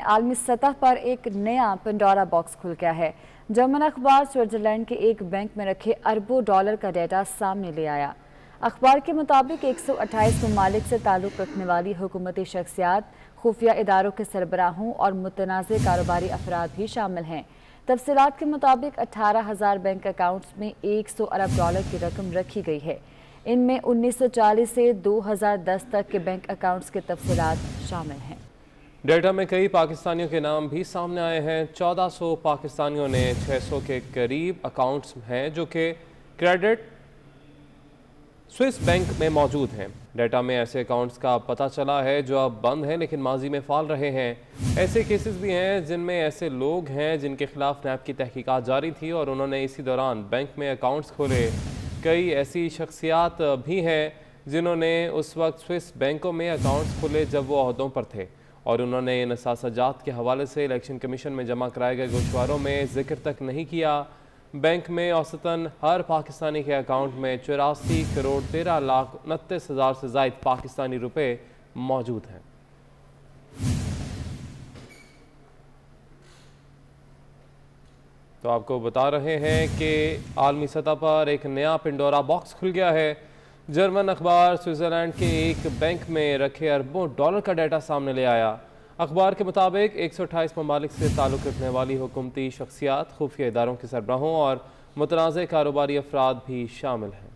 आलमी सतह पर एक नया पंडोरा बॉक्स खुल गया है। जर्मन अखबार स्विट्जरलैंड के एक बैंक में रखे अरबों डॉलर का डेटा सामने ले आया। अखबार के मुताबिक 128 ममालिक से ताल्लुक़ रखने वाली हुकूमती शख्सियात, खुफिया इदारों के सरबराहों और मुतनाज़ कारोबारी अफराद भी शामिल हैं। तफसीत के मुताबिक अठारह हज़ार बैंक अकाउंट्स में 100 अरब डॉलर की रकम रखी गई है। इनमें 1940 से 2010 तक के बैंक अकाउंट्स के तफसीत शामिल हैं। डेटा में कई पाकिस्तानियों के नाम भी सामने आए हैं। 1400 पाकिस्तानियों ने 600 के करीब अकाउंट्स हैं जो कि क्रेडिट स्विस बैंक में मौजूद हैं। डेटा में ऐसे अकाउंट्स का पता चला है जो अब बंद हैं, लेकिन माजी में फाल रहे हैं। ऐसे केसेस भी हैं जिनमें ऐसे लोग हैं जिनके खिलाफ नैब की तहकीकात जारी थी और उन्होंने इसी दौरान बैंक में अकाउंट्स खोले। कई ऐसी शख्सियात भी हैं जिन्होंने उस वक्त स्विस बैंकों में अकाउंट्स खोले जब वो अहदों पर थे। और उन्होंने इन असाजात के हवाले से इलेक्शन कमीशन में जमा कराए गए गोशवारों में ज़िक्र तक नहीं किया। बैंक में औसतन हर पाकिस्तानी के अकाउंट में चौरासी करोड़ तेरह लाख उनतीस हज़ार से जायद पाकिस्तानी रुपए मौजूद हैं। तो आपको बता रहे हैं कि आलमी सतह पर एक नया पिंडोरा बॉक्स खुल गया है। जर्मन अखबार स्विट्ज़रलैंड के एक बैंक में रखे अरबों डॉलर का डाटा सामने ले आया। अखबार के मुताबिक, एक सौ अट्ठाईस ममालिक से ताल्लुक़ रखने वाली हुकूमती शख्सियात खुफिया इदारों के सरबराहों और मुतनाज़ कारोबारी अफराद भी शामिल हैं।